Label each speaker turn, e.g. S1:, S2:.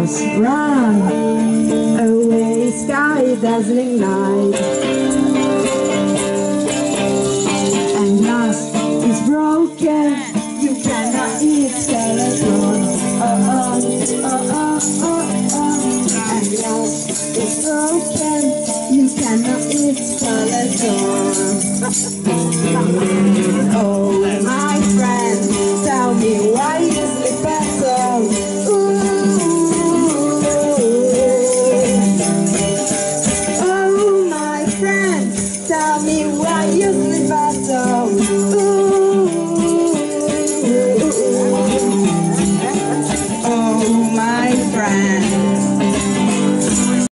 S1: us run away, sky dazzling light. And glass is broken, you cannot eat skeleton. Oh uh, oh, uh, oh uh, oh oh oh. And glass is broken, you cannot eat skeleton. Tell me why you sleep at all.